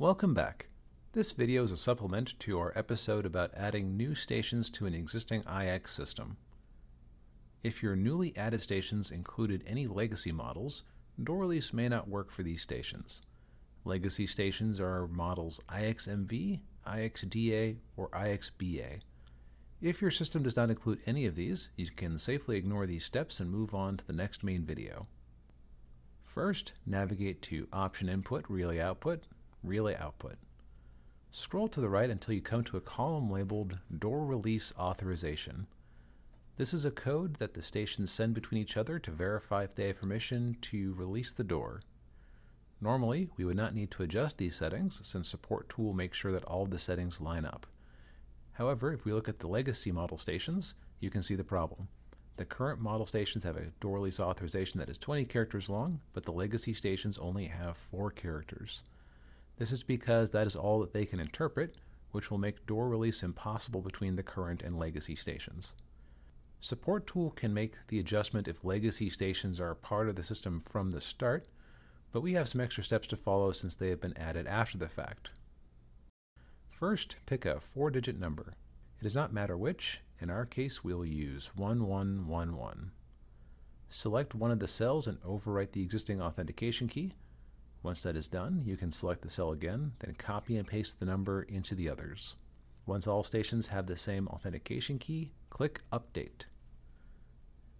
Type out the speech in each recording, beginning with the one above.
Welcome back. This video is a supplement to our episode about adding new stations to an existing IX system. If your newly added stations included any legacy models, door release may not work for these stations. Legacy stations are models IXMV, IXDA, or IXBA. If your system does not include any of these, you can safely ignore these steps and move on to the next main video. First, navigate to Option Input, Relay Output, Relay Output. Scroll to the right until you come to a column labeled Door Release Authorization. This is a code that the stations send between each other to verify if they have permission to release the door. Normally, we would not need to adjust these settings since Support Tool makes sure that all of the settings line up. However, if we look at the legacy model stations, you can see the problem. The current model stations have a door release authorization that is 20 characters long, but the legacy stations only have 4 characters. This is because that is all that they can interpret, which will make door release impossible between the current and legacy stations. Support Tool can make the adjustment if legacy stations are part of the system from the start, but we have some extra steps to follow since they have been added after the fact. First, pick a four-digit number. It does not matter which, in our case we'll use 1111. Select one of the cells and overwrite the existing authentication key, once that is done, you can select the cell again, then copy and paste the number into the others. Once all stations have the same authentication key, click Update.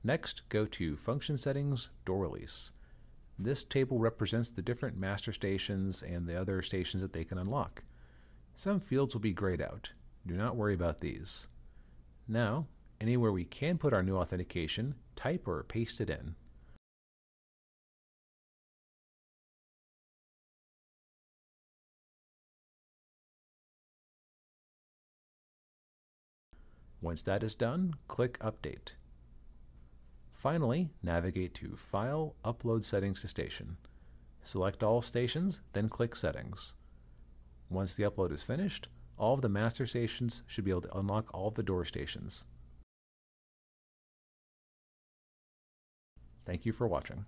Next, go to Function Settings, Door Release. This table represents the different master stations and the other stations that they can unlock. Some fields will be grayed out. Do not worry about these. Now, anywhere we can put our new authentication, type or paste it in. Once that is done, click Update. Finally, navigate to File, Upload Settings to Station. Select all stations, then click Settings. Once the upload is finished, all of the master stations should be able to unlock all of the door stations. Thank you for watching.